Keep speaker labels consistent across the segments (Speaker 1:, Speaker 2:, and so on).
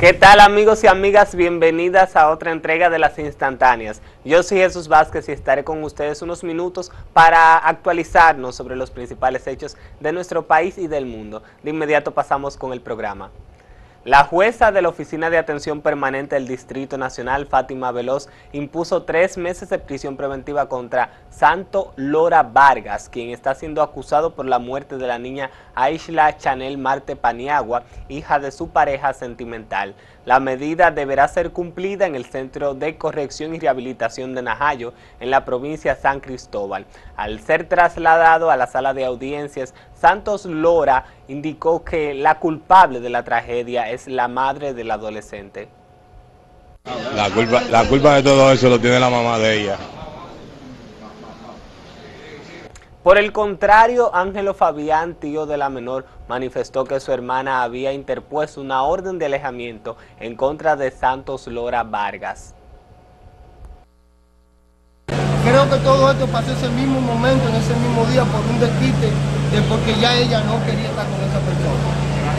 Speaker 1: ¿Qué tal amigos y amigas? Bienvenidas a otra entrega de las instantáneas. Yo soy Jesús Vázquez y estaré con ustedes unos minutos para actualizarnos sobre los principales hechos de nuestro país y del mundo. De inmediato pasamos con el programa. La jueza de la Oficina de Atención Permanente del Distrito Nacional, Fátima Veloz, impuso tres meses de prisión preventiva contra Santo Lora Vargas, quien está siendo acusado por la muerte de la niña Aishla Chanel Marte Paniagua, hija de su pareja sentimental. La medida deberá ser cumplida en el Centro de Corrección y Rehabilitación de Najayo, en la provincia de San Cristóbal. Al ser trasladado a la sala de audiencias, Santos Lora indicó que la culpable de la tragedia es la madre del adolescente.
Speaker 2: La culpa, la culpa de todo eso lo tiene la mamá de ella.
Speaker 1: Por el contrario, Ángelo Fabián, tío de la menor, manifestó que su hermana había interpuesto una orden de alejamiento en contra de Santos Lora Vargas.
Speaker 3: Creo que todo esto pasó ese mismo momento, en ese mismo día, por un desquite, de porque ya ella no quería estar con esa persona.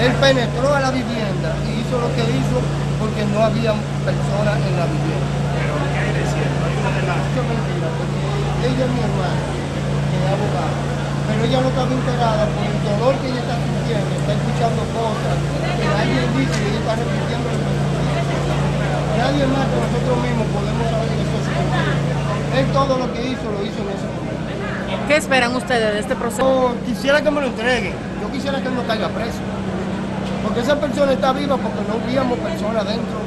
Speaker 3: Él penetró a la vivienda y hizo lo que hizo porque no había personas en la vivienda.
Speaker 4: ¿Pero qué hay de cierto? ¿Hay una
Speaker 3: mentira, porque ella es mi hermana, que es abogada, pero ella no estaba enterada por el dolor que ella está sintiendo, está escuchando cosas, que alguien dice y ella está repitiendo lo que Nadie más que nosotros mismos podemos saber que eso es. Él todo lo que hizo, lo hizo en ese momento.
Speaker 5: ¿Qué esperan ustedes de este proceso?
Speaker 3: Yo quisiera que me lo entreguen, yo quisiera que él no caiga preso. Porque esa persona está viva porque no víamos personas dentro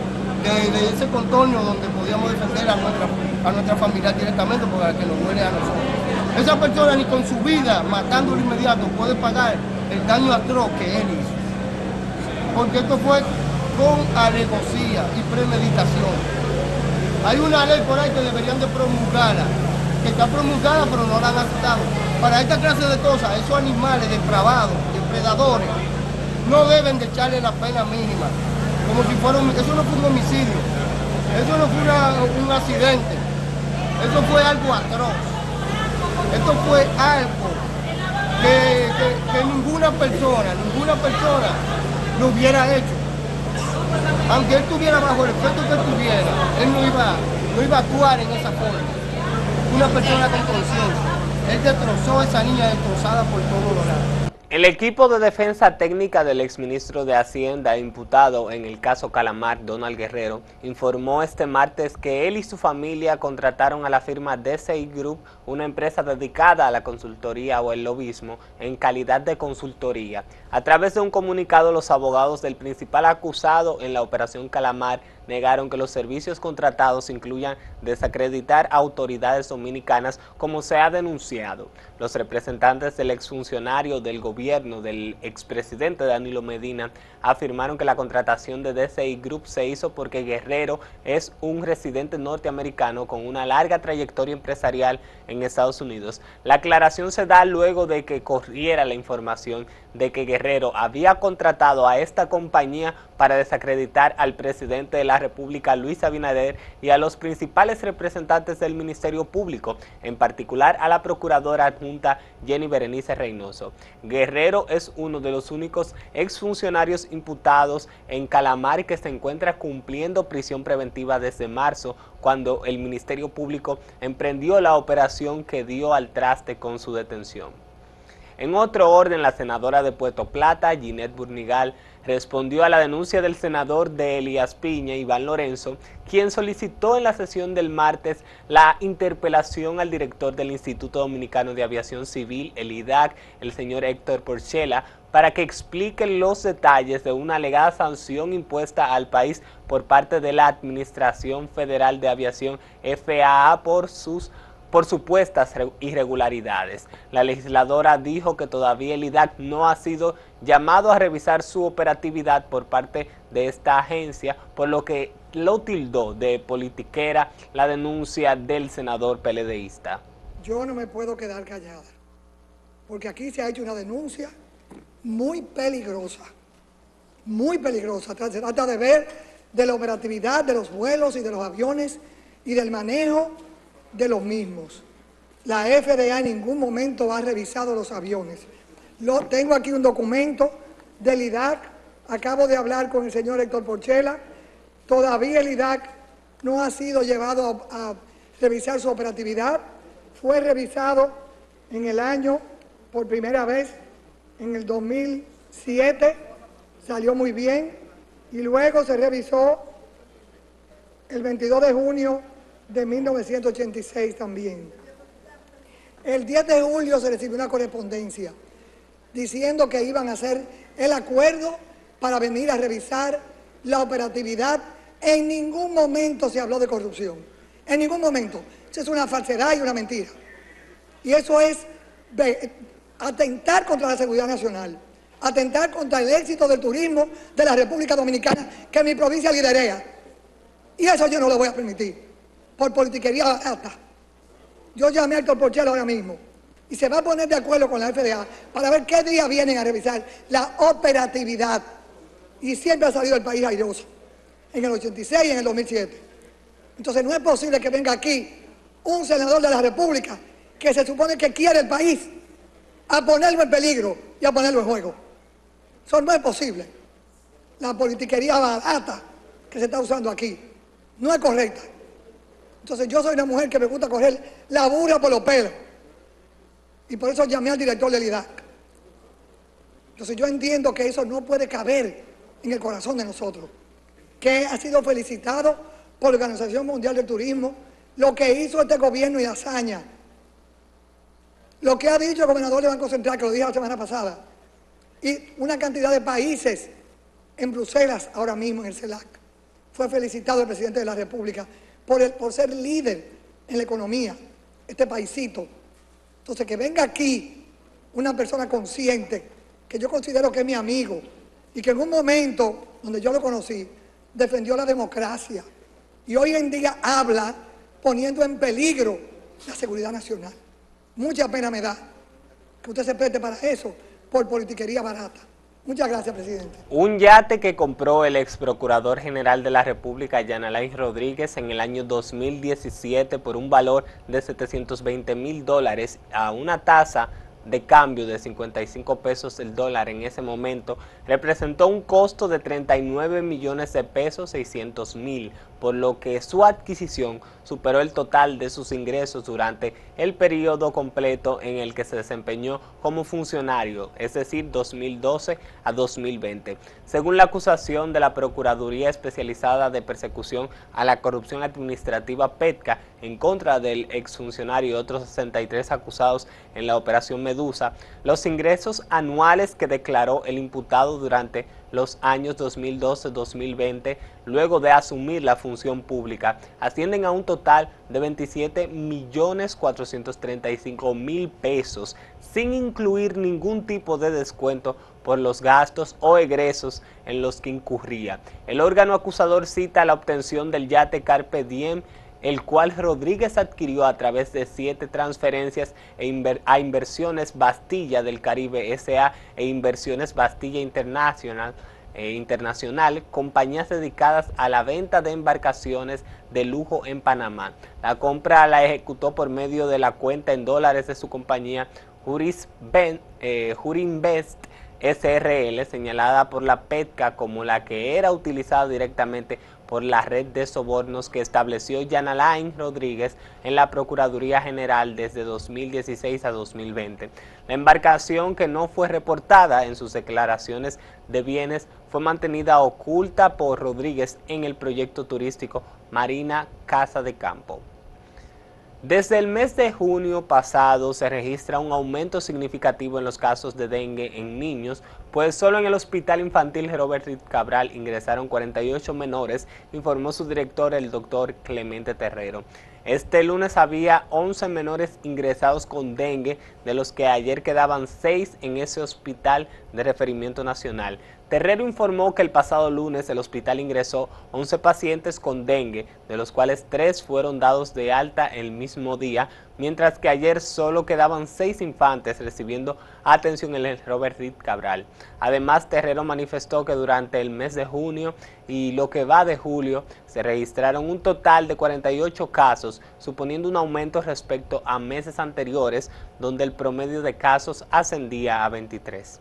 Speaker 3: de, de ese contorno donde podíamos defender a nuestra, a nuestra familia directamente porque a que nos duele a nosotros. Esa persona ni con su vida, matándolo inmediato, puede pagar el daño atroz que él hizo. Porque esto fue con alegocía y premeditación. Hay una ley por ahí que deberían de promulgarla, que está promulgada pero no la han aceptado. Para esta clase de cosas, esos animales depravados, depredadores, no deben de echarle la pena mínima. Como si fuera un, eso no fue un homicidio, eso no fue un accidente, eso fue algo atroz. Esto fue algo que, que- ninguna persona, ninguna persona lo hubiera hecho. Aunque él estuviera bajo el efecto que tuviera, él no iba, no iba a actuar en esa forma. Una persona con conciencia. Él destrozó a esa niña destrozada por todos los lados.
Speaker 1: El equipo de defensa técnica del exministro de Hacienda imputado en el caso Calamar, Donald Guerrero, informó este martes que él y su familia contrataron a la firma DCI Group, una empresa dedicada a la consultoría o el lobismo, en calidad de consultoría. A través de un comunicado, los abogados del principal acusado en la operación Calamar negaron que los servicios contratados incluyan desacreditar autoridades dominicanas como se ha denunciado. Los representantes del exfuncionario del gobierno del expresidente Danilo Medina afirmaron que la contratación de DCI Group se hizo porque Guerrero es un residente norteamericano con una larga trayectoria empresarial en Estados Unidos. La aclaración se da luego de que corriera la información de que Guerrero había contratado a esta compañía para desacreditar al presidente de la República, Luis Abinader, y a los principales representantes del Ministerio Público, en particular a la procuradora adjunta Jenny Berenice Reynoso. Guerrero es uno de los únicos exfuncionarios imputados en Calamar que se encuentra cumpliendo prisión preventiva desde marzo, cuando el Ministerio Público emprendió la operación que dio al traste con su detención. En otro orden, la senadora de Puerto Plata, Ginette Burnigal, respondió a la denuncia del senador de Elías Piña, Iván Lorenzo, quien solicitó en la sesión del martes la interpelación al director del Instituto Dominicano de Aviación Civil, el IDAC, el señor Héctor Porchela, para que explique los detalles de una alegada sanción impuesta al país por parte de la Administración Federal de Aviación FAA por sus por supuestas re- irregularidades. La legisladora dijo que todavía el IDAC no ha sido llamado a revisar su operatividad por parte de esta agencia, por lo que lo tildó de politiquera la denuncia del senador peledeísta.
Speaker 6: yo no me puedo quedar callada, porque aquí se ha hecho una denuncia muy peligrosa, muy peligrosa. Se trata de ver de la operatividad de los vuelos y de los aviones y del manejo de los mismos. La FDA en ningún momento ha revisado los aviones. Lo, tengo aquí un documento del IDAC Acabo de hablar con el señor Héctor Porchela. Todavía el IDAC no ha sido llevado a, a revisar su operatividad. Fue revisado en el año por primera vez en el 2007, salió muy bien y luego se revisó el 22 de junio de 1986 también. El 10 de julio se recibió una correspondencia diciendo que iban a hacer el acuerdo para venir a revisar la operatividad. En ningún momento se habló de corrupción. En ningún momento. Eso es una falsedad y una mentira. Y eso es atentar contra la seguridad nacional, atentar contra el éxito del turismo de la República Dominicana que mi provincia liderea. Y eso yo no lo voy a permitir, por politiquería alta. Yo llamé al Porchelo ahora mismo y se va a poner de acuerdo con la FDA para ver qué día vienen a revisar la operatividad. Y siempre ha salido el país airoso, en el 86 y en el 2007. Entonces no es posible que venga aquí un senador de la República que se supone que quiere el país a ponerlo en peligro y a ponerlo en juego. Eso no es posible. La politiquería barata que se está usando aquí no es correcta. Entonces yo soy una mujer que me gusta coger la burra por los pelos. Y por eso llamé al director del IDAC. Entonces yo entiendo que eso no puede caber en el corazón de nosotros. Que ha sido felicitado por la Organización Mundial del Turismo, lo que hizo este gobierno y hazaña lo que ha dicho el gobernador del Banco Central, que lo dije la semana pasada, y una cantidad de países en Bruselas ahora mismo en el CELAC. Fue felicitado el presidente de la República por, por ser líder en la economía, este paisito. Entonces, que venga aquí una persona consciente, que yo considero que es mi amigo, y que en un momento donde yo lo conocí, defendió la democracia, y hoy en día habla poniendo en peligro la seguridad nacional. Mucha pena me da que usted se preste para eso por politiquería barata. Muchas gracias, presidente.
Speaker 1: Un yate que compró el ex procurador general de la República, Yanalay Rodríguez, en el año 2017 por un valor de 720 mil dólares a una tasa de cambio de 55 pesos el dólar en ese momento representó un costo de 39 millones de pesos 600 mil, por lo que su adquisición superó el total de sus ingresos durante el periodo completo en el que se desempeñó como funcionario, es decir, 2012 a 2020. Según la acusación de la Procuraduría Especializada de Persecución a la Corrupción Administrativa PETCA en contra del exfuncionario y otros 63 acusados en la Operación Medusa, los ingresos anuales que declaró el imputado durante los años 2012-2020, luego de asumir la función pública, ascienden a un total de 27 millones 435 mil pesos, sin incluir ningún tipo de descuento por los gastos o egresos en los que incurría. El órgano acusador cita la obtención del yate Carpe Diem el cual Rodríguez adquirió a través de siete transferencias e a Inversiones Bastilla del Caribe S.A. e Inversiones Bastilla Internacional, e Internacional, compañías dedicadas a la venta de embarcaciones de lujo en Panamá. La compra la ejecutó por medio de la cuenta en dólares de su compañía Juris eh, Jurinvest SRL, señalada por la PETCA como la que era utilizada directamente por la red de sobornos que estableció Yanalain Rodríguez en la Procuraduría General desde 2016 a 2020. La embarcación que no fue reportada en sus declaraciones de bienes fue mantenida oculta por Rodríguez en el proyecto turístico Marina Casa de Campo. Desde el mes de junio pasado se registra un aumento significativo en los casos de dengue en niños, pues solo en el Hospital Infantil Robert Cabral ingresaron 48 menores, informó su director, el doctor Clemente Terrero. Este lunes había 11 menores ingresados con dengue, de los que ayer quedaban 6 en ese hospital de referimiento nacional. Terrero informó que el pasado lunes el hospital ingresó 11 pacientes con dengue, de los cuales 3 fueron dados de alta el mismo día, mientras que ayer solo quedaban 6 infantes recibiendo atención en el Robert Reed Cabral. Además, Terrero manifestó que durante el mes de junio y lo que va de julio se registraron un total de 48 casos, suponiendo un aumento respecto a meses anteriores, donde el promedio de casos ascendía a 23.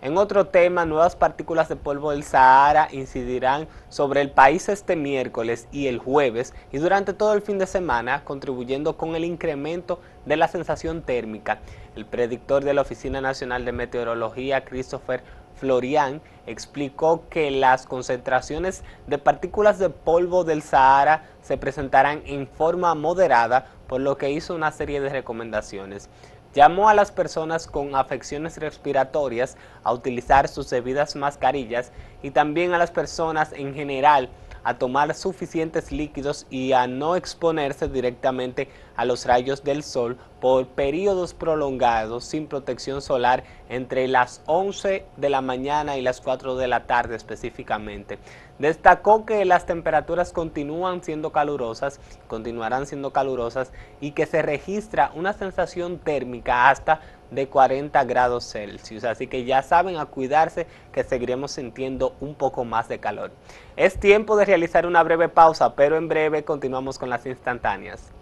Speaker 1: En otro tema, nuevas partículas de polvo del Sahara incidirán sobre el país este miércoles y el jueves y durante todo el fin de semana, contribuyendo con el incremento de la sensación térmica. El predictor de la Oficina Nacional de Meteorología, Christopher Florian, explicó que las concentraciones de partículas de polvo del Sahara se presentarán en forma moderada, por lo que hizo una serie de recomendaciones. Llamó a las personas con afecciones respiratorias a utilizar sus debidas mascarillas y también a las personas en general a tomar suficientes líquidos y a no exponerse directamente a los rayos del sol por periodos prolongados sin protección solar entre las 11 de la mañana y las 4 de la tarde específicamente. Destacó que las temperaturas continúan siendo calurosas, continuarán siendo calurosas y que se registra una sensación térmica hasta de 40 grados Celsius. Así que ya saben a cuidarse que seguiremos sintiendo un poco más de calor. Es tiempo de realizar una breve pausa, pero en breve continuamos con las instantáneas.